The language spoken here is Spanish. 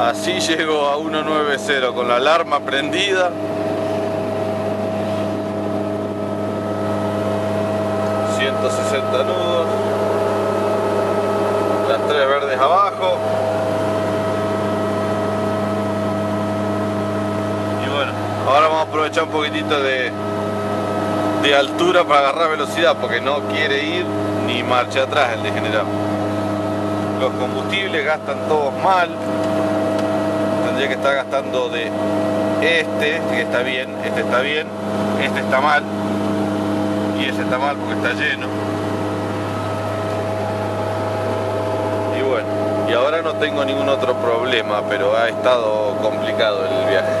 así llego a 190 con la alarma prendida. 160 nudos. Las tres verdes abajo. Y bueno, ahora vamos a aprovechar un poquitito de, de altura para agarrar velocidad porque no quiere ir ni marcha atrás el degenerado. Los combustibles gastan todos mal. Tendría que estar gastando de este, que está bien, este está bien, este está mal y ese está mal porque está lleno. Y bueno, y ahora no tengo ningún otro problema, pero ha estado complicado el viaje.